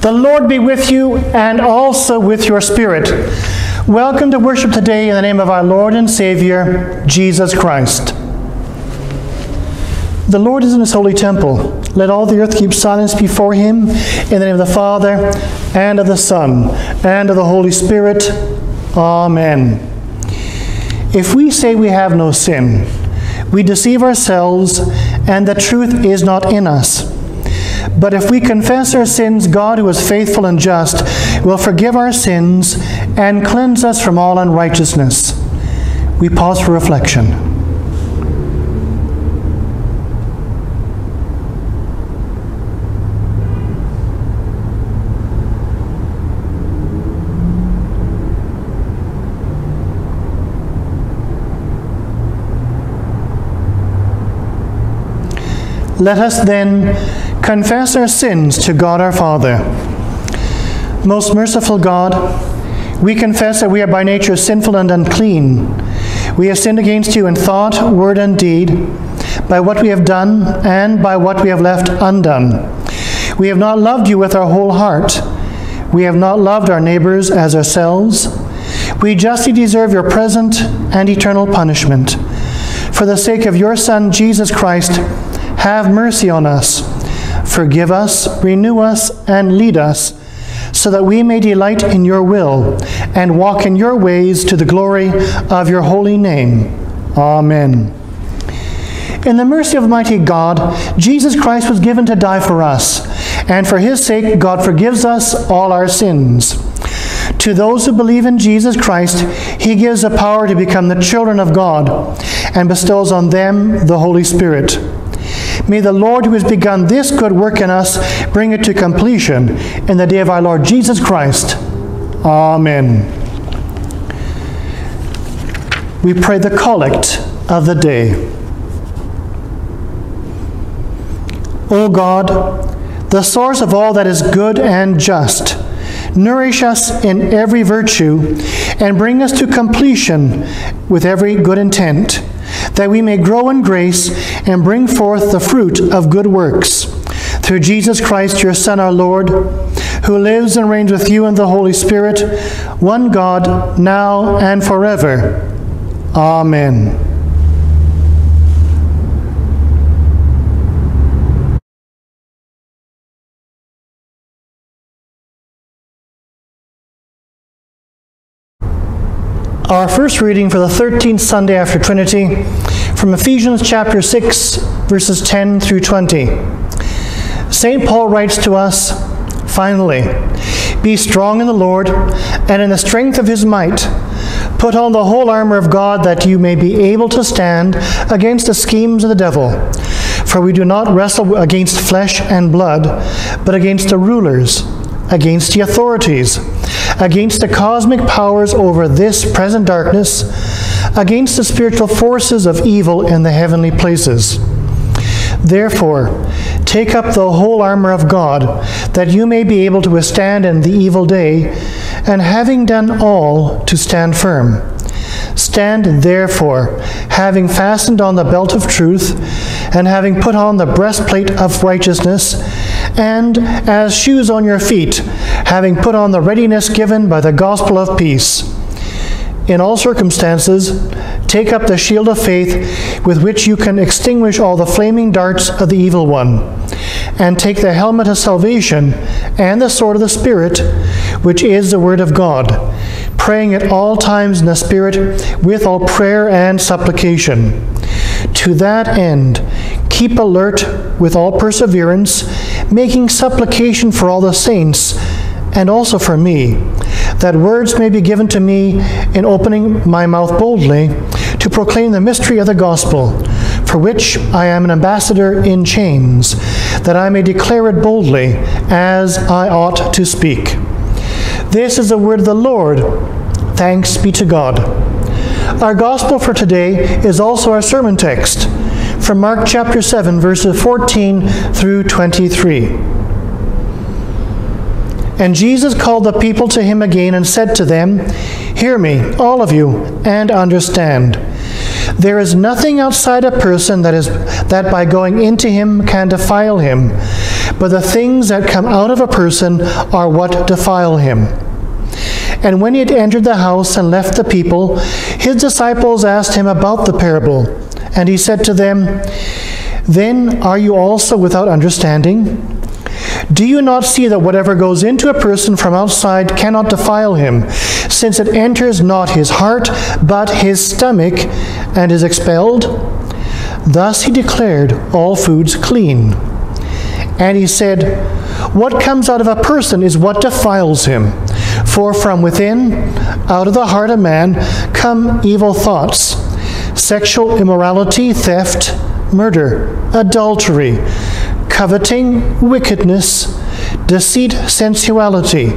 The Lord be with you and also with your spirit. Welcome to worship today in the name of our Lord and Savior, Jesus Christ. The Lord is in his holy temple. Let all the earth keep silence before him in the name of the Father, and of the Son, and of the Holy Spirit. Amen. If we say we have no sin, we deceive ourselves, and the truth is not in us. But if we confess our sins, God, who is faithful and just, will forgive our sins and cleanse us from all unrighteousness. We pause for reflection. Let us then confess our sins to God our Father. Most merciful God, we confess that we are by nature sinful and unclean. We have sinned against you in thought, word, and deed, by what we have done and by what we have left undone. We have not loved you with our whole heart. We have not loved our neighbors as ourselves. We justly deserve your present and eternal punishment. For the sake of your Son, Jesus Christ, have mercy on us. Forgive us, renew us, and lead us, so that we may delight in your will and walk in your ways to the glory of your holy name. Amen. In the mercy of mighty God, Jesus Christ was given to die for us, and for his sake, God forgives us all our sins. To those who believe in Jesus Christ, he gives the power to become the children of God and bestows on them the Holy Spirit. May the Lord who has begun this good work in us bring it to completion in the day of our Lord Jesus Christ. Amen. We pray the collect of the day. O God, the source of all that is good and just, nourish us in every virtue and bring us to completion with every good intent that we may grow in grace and bring forth the fruit of good works. Through Jesus Christ, your Son, our Lord, who lives and reigns with you in the Holy Spirit, one God, now and forever. Amen. Our first reading for the 13th Sunday after Trinity from Ephesians chapter 6, verses 10 through 20. St. Paul writes to us, Finally, be strong in the Lord and in the strength of his might. Put on the whole armor of God that you may be able to stand against the schemes of the devil. For we do not wrestle against flesh and blood, but against the rulers, against the authorities against the cosmic powers over this present darkness, against the spiritual forces of evil in the heavenly places. Therefore, take up the whole armor of God, that you may be able to withstand in the evil day, and having done all, to stand firm. Stand therefore, having fastened on the belt of truth, and having put on the breastplate of righteousness, and as shoes on your feet, having put on the readiness given by the gospel of peace. In all circumstances, take up the shield of faith with which you can extinguish all the flaming darts of the evil one, and take the helmet of salvation and the sword of the Spirit, which is the Word of God, praying at all times in the Spirit with all prayer and supplication. To that end, keep alert with all perseverance making supplication for all the saints and also for me, that words may be given to me in opening my mouth boldly to proclaim the mystery of the gospel, for which I am an ambassador in chains, that I may declare it boldly as I ought to speak. This is the word of the Lord. Thanks be to God. Our gospel for today is also our sermon text from Mark chapter 7, verses 14 through 23. And Jesus called the people to him again and said to them, Hear me, all of you, and understand. There is nothing outside a person that is that by going into him can defile him, but the things that come out of a person are what defile him. And when he had entered the house and left the people, his disciples asked him about the parable. And he said to them, Then are you also without understanding? Do you not see that whatever goes into a person from outside cannot defile him, since it enters not his heart, but his stomach, and is expelled? Thus he declared all foods clean. And he said, What comes out of a person is what defiles him. For from within, out of the heart of man, come evil thoughts, sexual immorality, theft, murder, adultery, coveting, wickedness, deceit, sensuality,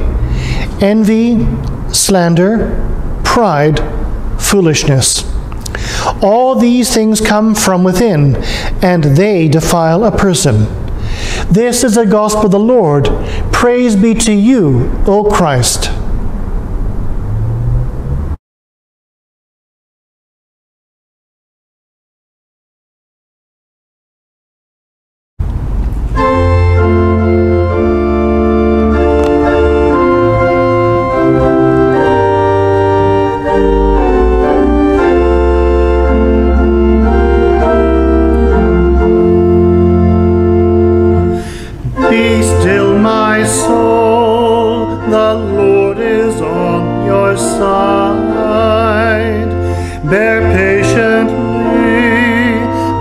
envy, slander, pride, foolishness. All these things come from within, and they defile a person. This is the gospel of the Lord. Praise be to you, O Christ.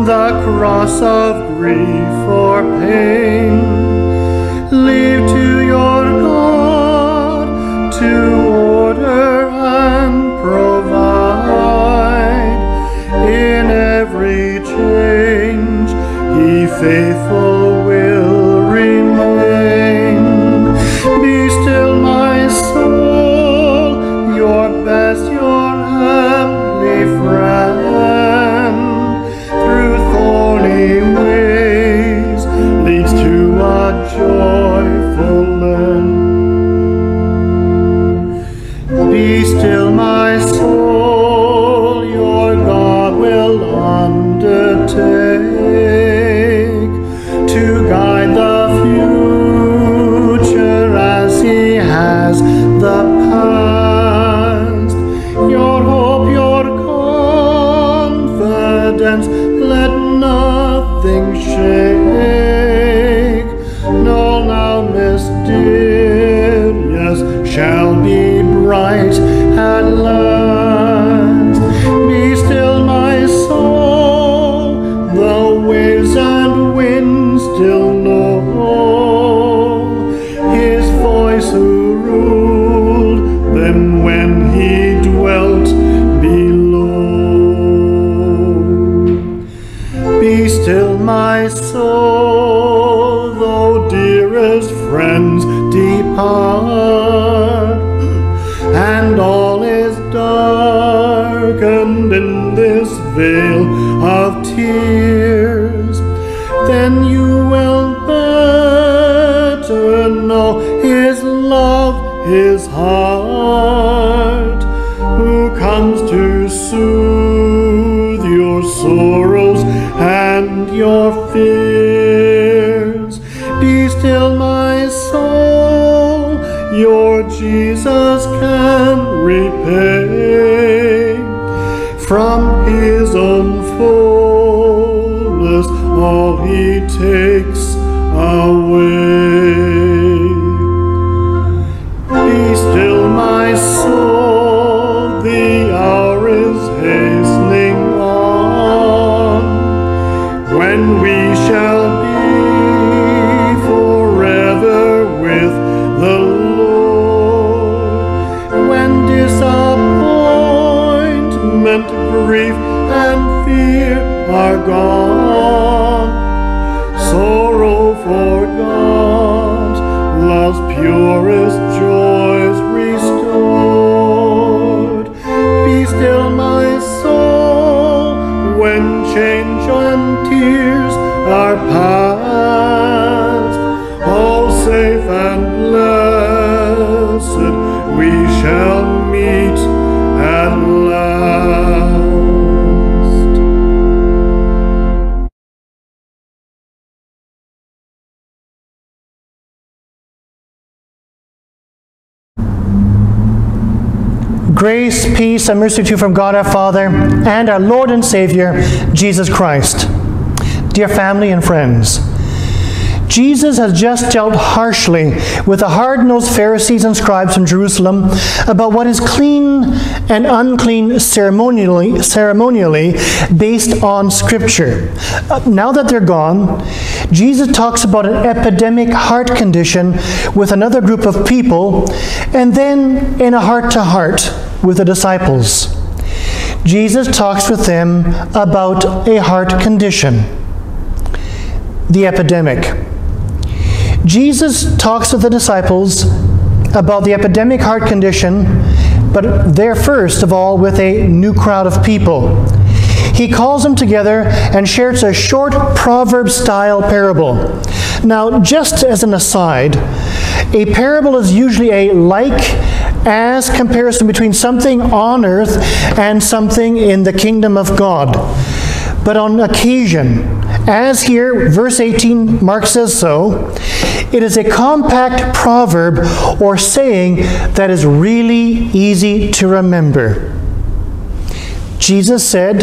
The cross of grief or pain. Leave to your God to order and provide. In every change, He faithful your Jesus and blessed we shall meet at last. Grace, peace, and mercy to you from God our Father and our Lord and Savior, Jesus Christ. Dear family and friends, Jesus has just dealt harshly with the hard nosed Pharisees and scribes from Jerusalem about what is clean and unclean ceremonially, ceremonially based on Scripture. Uh, now that they're gone, Jesus talks about an epidemic heart condition with another group of people, and then in a heart to heart with the disciples. Jesus talks with them about a heart condition, the epidemic. Jesus talks with the disciples about the epidemic heart condition, but there first of all with a new crowd of people. He calls them together and shares a short proverb style parable. Now, just as an aside, a parable is usually a like as comparison between something on earth and something in the kingdom of God. But on occasion, as here, verse 18, Mark says so, it is a compact proverb or saying that is really easy to remember. Jesus said,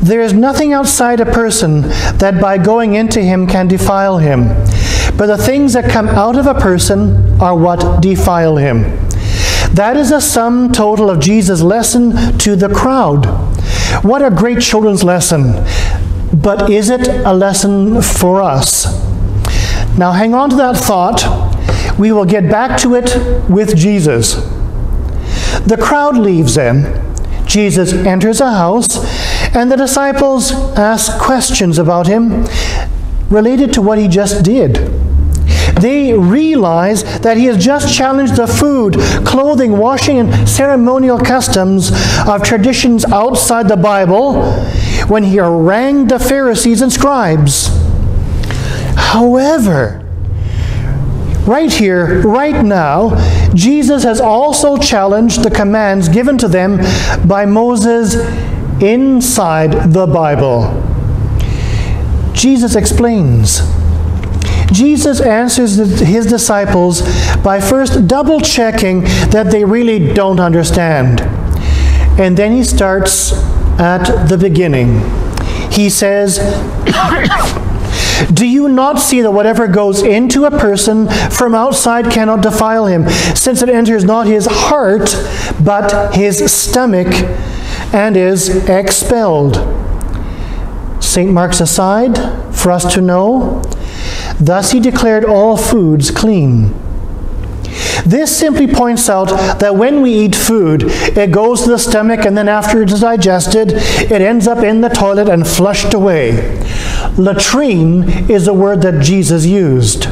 There is nothing outside a person that by going into him can defile him, but the things that come out of a person are what defile him. That is a sum total of Jesus' lesson to the crowd. What a great children's lesson! But is it a lesson for us? Now hang on to that thought. We will get back to it with Jesus. The crowd leaves then. Jesus enters a house, and the disciples ask questions about him related to what he just did. They realize that he has just challenged the food, clothing, washing, and ceremonial customs of traditions outside the Bible when he harangued the Pharisees and scribes. However, right here, right now, Jesus has also challenged the commands given to them by Moses inside the Bible. Jesus explains. Jesus answers his disciples by first double checking that they really don't understand. And then he starts at the beginning. He says, Do you not see that whatever goes into a person from outside cannot defile him, since it enters not his heart, but his stomach, and is expelled? St. Mark's aside for us to know. Thus he declared all foods clean. This simply points out that when we eat food, it goes to the stomach and then after it is digested, it ends up in the toilet and flushed away. Latrine is a word that Jesus used.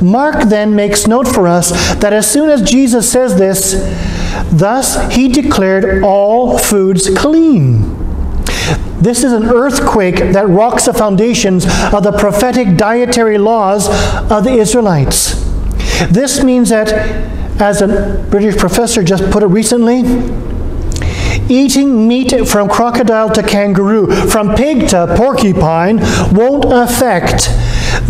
Mark then makes note for us that as soon as Jesus says this, thus he declared all foods clean. This is an earthquake that rocks the foundations of the prophetic dietary laws of the Israelites. This means that, as a British professor just put it recently, eating meat from crocodile to kangaroo, from pig to porcupine, won't affect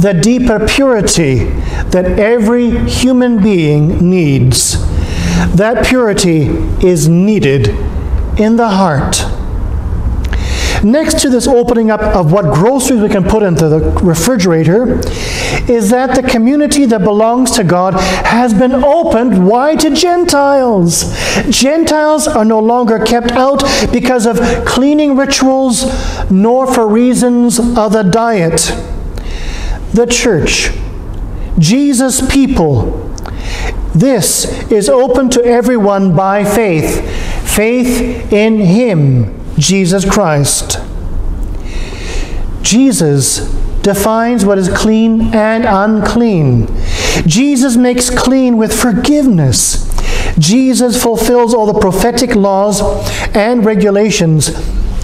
the deeper purity that every human being needs. That purity is needed in the heart. Next to this opening up of what groceries we can put into the refrigerator is that the community that belongs to God has been opened wide to Gentiles. Gentiles are no longer kept out because of cleaning rituals nor for reasons of the diet. The church, Jesus' people, this is open to everyone by faith. Faith in Him Jesus Christ. Jesus defines what is clean and unclean. Jesus makes clean with forgiveness. Jesus fulfills all the prophetic laws and regulations.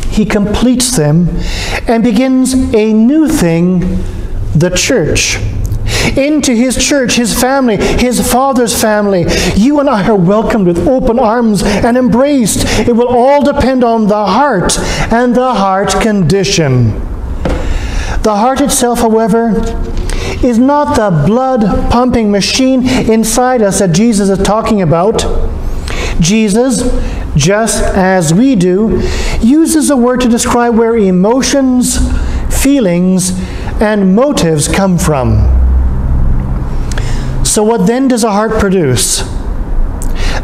He completes them and begins a new thing, the church into his church, his family, his father's family. You and I are welcomed with open arms and embraced. It will all depend on the heart and the heart condition. The heart itself, however, is not the blood pumping machine inside us that Jesus is talking about. Jesus, just as we do, uses a word to describe where emotions, feelings, and motives come from. So, what then does a heart produce?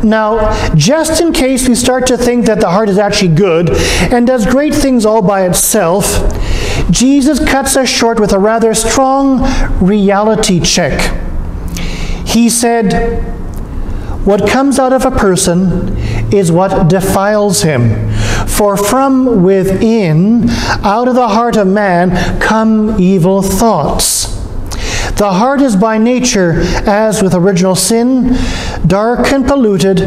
Now, just in case we start to think that the heart is actually good and does great things all by itself, Jesus cuts us short with a rather strong reality check. He said, What comes out of a person is what defiles him. For from within, out of the heart of man, come evil thoughts. The heart is by nature, as with original sin, dark and polluted,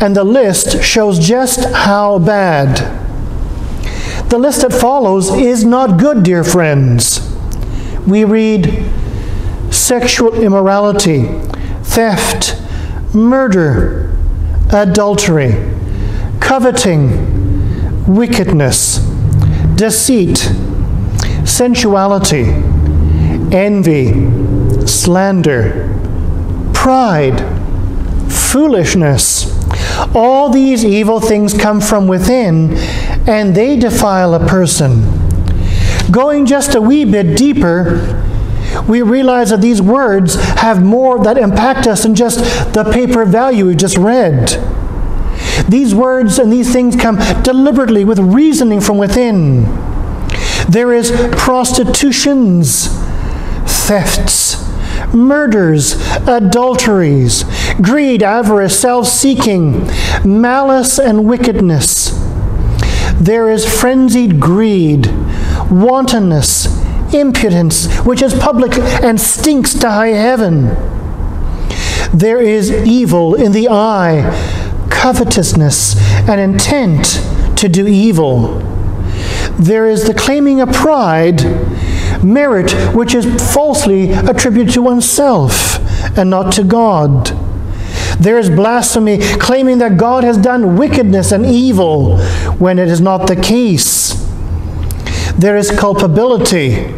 and the list shows just how bad. The list that follows is not good, dear friends. We read sexual immorality, theft, murder, adultery, coveting, wickedness, deceit, sensuality, envy slander, pride, foolishness. All these evil things come from within, and they defile a person. Going just a wee bit deeper, we realize that these words have more that impact us than just the paper value we just read. These words and these things come deliberately with reasoning from within. There is prostitutions, thefts, murders, adulteries, greed, avarice, self seeking, malice, and wickedness. There is frenzied greed, wantonness, impudence, which is public and stinks to high heaven. There is evil in the eye, covetousness, and intent to do evil. There is the claiming of pride merit which is falsely attributed to oneself and not to God. There is blasphemy, claiming that God has done wickedness and evil when it is not the case. There is culpability,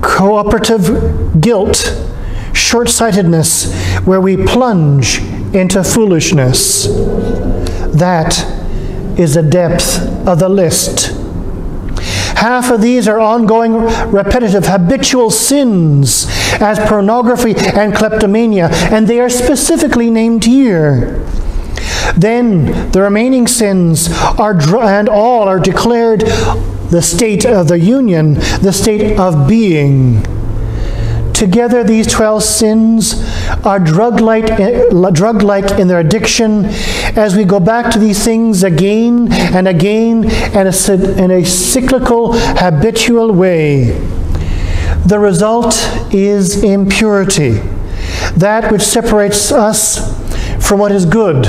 cooperative guilt, short sightedness, where we plunge into foolishness. That is the depth of the list Half of these are ongoing, repetitive, habitual sins, as pornography and kleptomania, and they are specifically named here. Then the remaining sins are, and all are declared the state of the union, the state of being. Together, these 12 sins are drug like, eh, drug -like in their addiction as we go back to these things again and again in a, in a cyclical, habitual way. The result is impurity, that which separates us from what is good,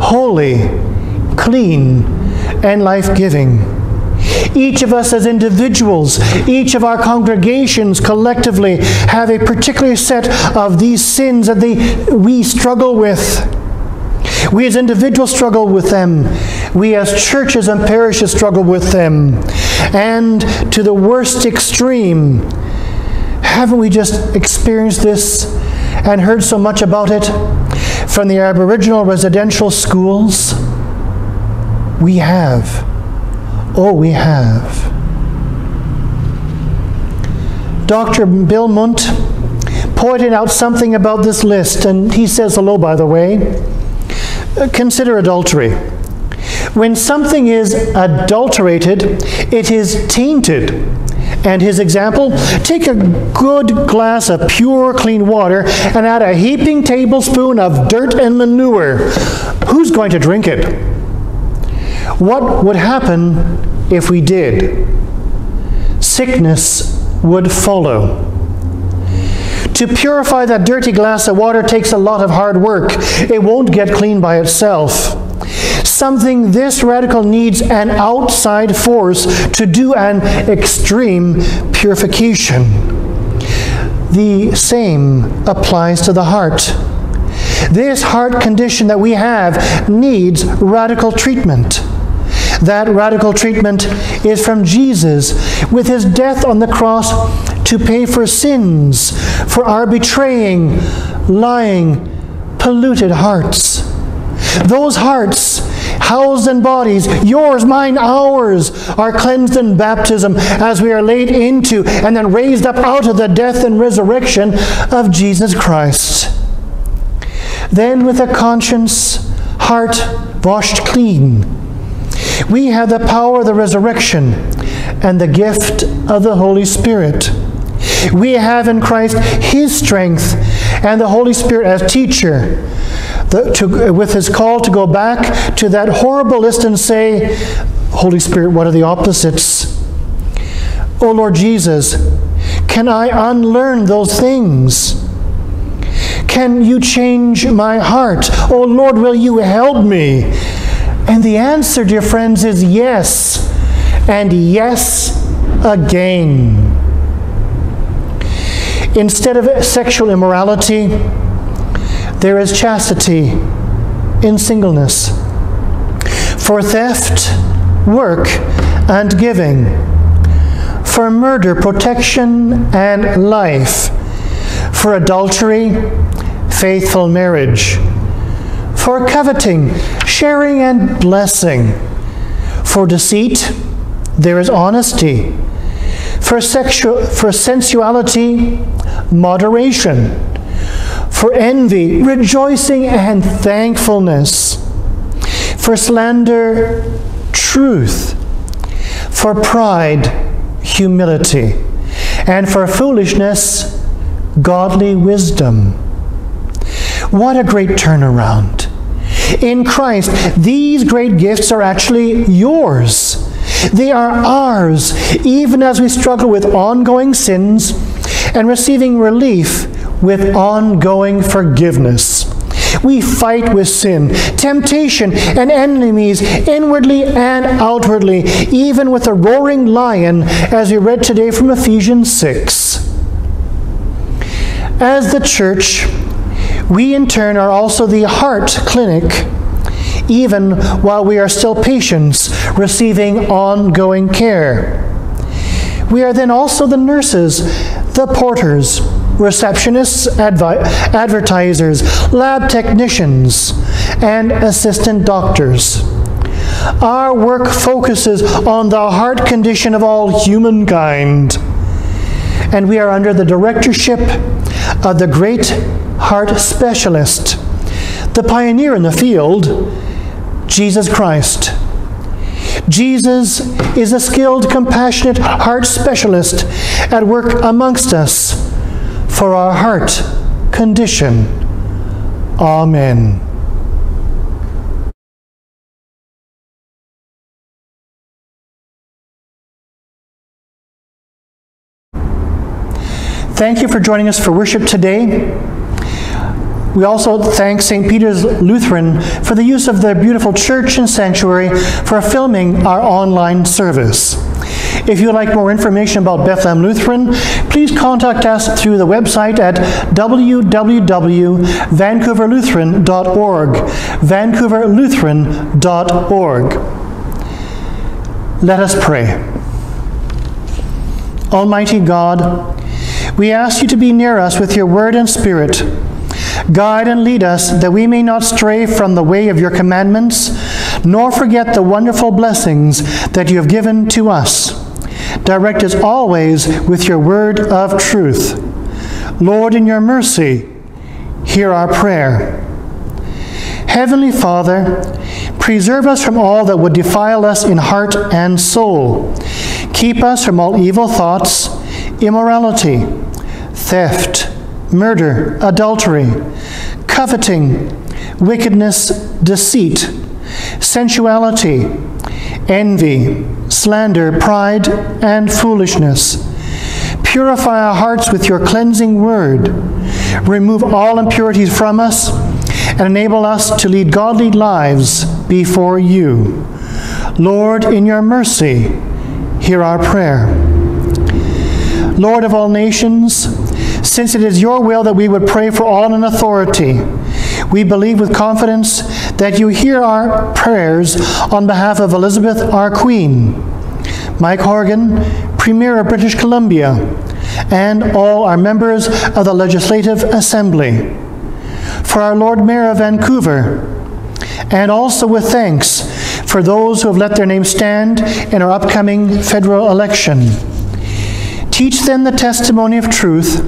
holy, clean, and life giving. Each of us as individuals, each of our congregations collectively have a particular set of these sins that they, we struggle with. We as individuals struggle with them. We as churches and parishes struggle with them. And to the worst extreme, haven't we just experienced this and heard so much about it from the Aboriginal residential schools? We have. Oh, we have. Dr. Bill Munt pointed out something about this list, and he says hello, by the way. Uh, consider adultery. When something is adulterated, it is tainted. And his example take a good glass of pure, clean water and add a heaping tablespoon of dirt and manure. Who's going to drink it? What would happen if we did? Sickness would follow. To purify that dirty glass of water takes a lot of hard work. It won't get clean by itself. Something this radical needs an outside force to do an extreme purification. The same applies to the heart. This heart condition that we have needs radical treatment. That radical treatment is from Jesus with his death on the cross to pay for sins, for our betraying, lying, polluted hearts. Those hearts, housed in bodies, yours, mine, ours, are cleansed in baptism as we are laid into and then raised up out of the death and resurrection of Jesus Christ. Then, with a conscience, heart washed clean, we have the power of the resurrection and the gift of the Holy Spirit. We have in Christ His strength and the Holy Spirit as teacher, the, to, with His call to go back to that horrible list and say, Holy Spirit, what are the opposites? Oh Lord Jesus, can I unlearn those things? Can you change my heart? Oh Lord, will you help me? And the answer, dear friends, is yes, and yes again. Instead of sexual immorality, there is chastity in singleness. For theft, work and giving. For murder, protection and life. For adultery, faithful marriage. For coveting, sharing and blessing. For deceit, there is honesty. For, sexual, for sensuality, moderation. For envy, rejoicing and thankfulness. For slander, truth. For pride, humility. And for foolishness, godly wisdom. What a great turnaround. In Christ, these great gifts are actually yours. They are ours, even as we struggle with ongoing sins and receiving relief with ongoing forgiveness. We fight with sin, temptation, and enemies inwardly and outwardly, even with a roaring lion, as we read today from Ephesians 6. As the church, we in turn are also the heart clinic even while we are still patients receiving ongoing care. We are then also the nurses, the porters, receptionists, advertisers, lab technicians, and assistant doctors. Our work focuses on the heart condition of all humankind, and we are under the directorship of the great heart specialist, the pioneer in the field, Jesus Christ. Jesus is a skilled, compassionate heart specialist at work amongst us for our heart condition. Amen. Thank you for joining us for worship today. We also thank St. Peter's Lutheran for the use of their beautiful church and sanctuary for filming our online service. If you would like more information about Bethlehem Lutheran, please contact us through the website at www.vancouverlutheran.org. vancouverlutheran.org. Let us pray. Almighty God, we ask you to be near us with your word and spirit. Guide and lead us that we may not stray from the way of your commandments, nor forget the wonderful blessings that you have given to us. Direct us always with your word of truth. Lord, in your mercy, hear our prayer. Heavenly Father, preserve us from all that would defile us in heart and soul. Keep us from all evil thoughts, immorality, theft, murder, adultery, coveting, wickedness, deceit, sensuality, envy, slander, pride, and foolishness. Purify our hearts with your cleansing word. Remove all impurities from us and enable us to lead godly lives before you. Lord, in your mercy, hear our prayer. Lord of all nations, since it is your will that we would pray for all in authority, we believe with confidence that you hear our prayers on behalf of Elizabeth, our Queen, Mike Horgan, Premier of British Columbia, and all our members of the Legislative Assembly. For our Lord Mayor of Vancouver, and also with thanks for those who have let their names stand in our upcoming federal election. Teach them the testimony of truth,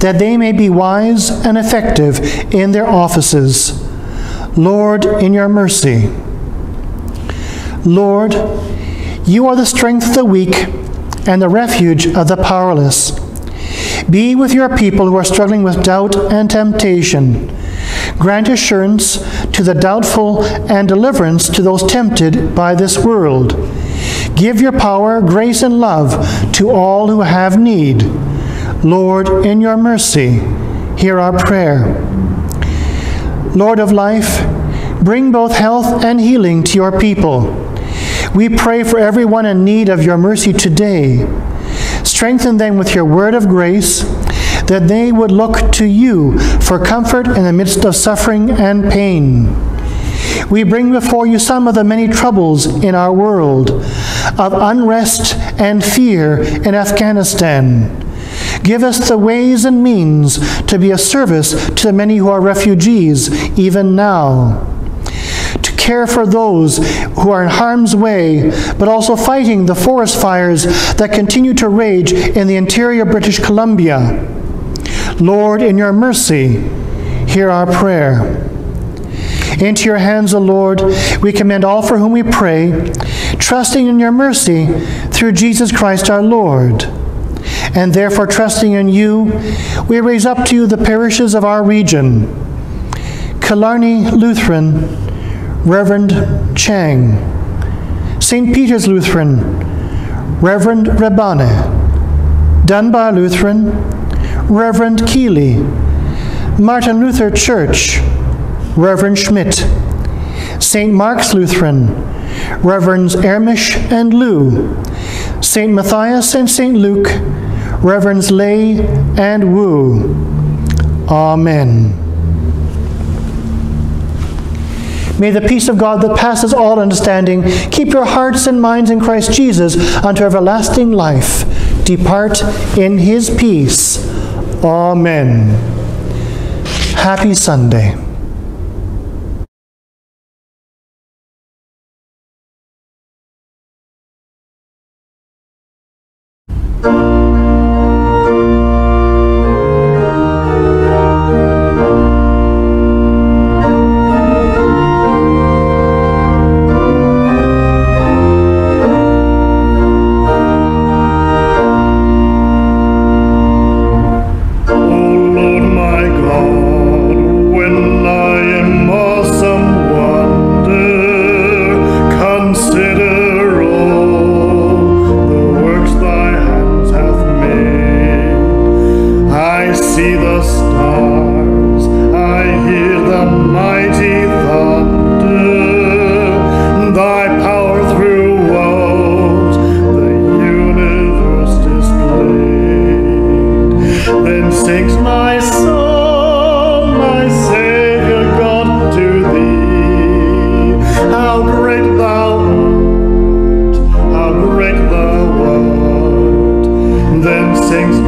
that they may be wise and effective in their offices. Lord, in your mercy. Lord, you are the strength of the weak and the refuge of the powerless. Be with your people who are struggling with doubt and temptation. Grant assurance to the doubtful and deliverance to those tempted by this world. Give your power, grace, and love to all who have need. Lord, in your mercy, hear our prayer. Lord of life, bring both health and healing to your people. We pray for everyone in need of your mercy today. Strengthen them with your word of grace, that they would look to you for comfort in the midst of suffering and pain. We bring before you some of the many troubles in our world of unrest and fear in Afghanistan. Give us the ways and means to be of service to the many who are refugees even now. To care for those who are in harm's way, but also fighting the forest fires that continue to rage in the interior of British Columbia. Lord, in your mercy, hear our prayer. Into your hands, O Lord, we commend all for whom we pray, trusting in your mercy through Jesus Christ our Lord. And therefore, trusting in you, we raise up to you the parishes of our region Killarney Lutheran, Reverend Chang, St. Peter's Lutheran, Reverend Rebane, Dunbar Lutheran, Reverend Keeley, Martin Luther Church, Reverend Schmidt, St. Mark's Lutheran, Reverends Ermish and Lou, St. Matthias and St. Luke, Reverends Lay and Wu. Amen. May the peace of God that passes all understanding keep your hearts and minds in Christ Jesus unto everlasting life. Depart in his peace. Amen. Happy Sunday. the stars, I hear the mighty thunder, thy power through worlds, the universe displayed. Then sings my soul, my Savior God, to thee, how great thou art, how great thou art. Then sings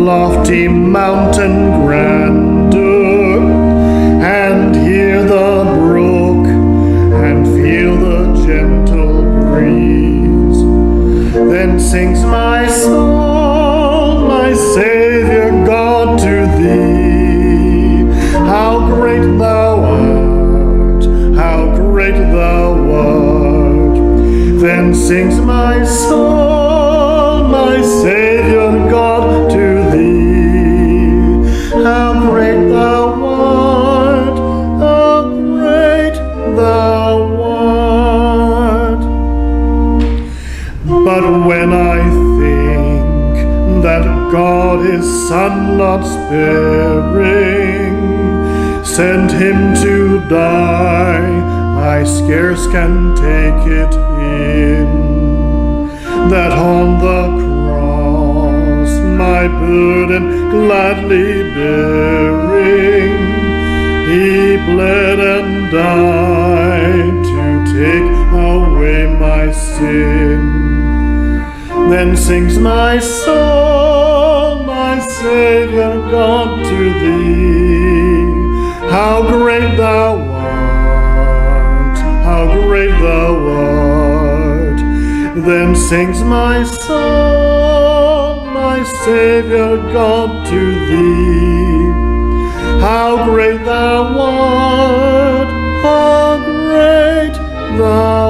lofty mountain grandeur, and hear the brook, and feel the gentle breeze. Then sings my soul, my Savior God, to thee. How great thou art, how great thou art. Then sings my soul. God his Son not sparing sent him to die. I scarce can take it in that on the cross my burden gladly bearing, he bled and died to take away my sin. Then sings my soul, my Savior God, to thee. How great thou art, how great thou art. Then sings my soul, my Savior God, to thee. How great thou art, how great thou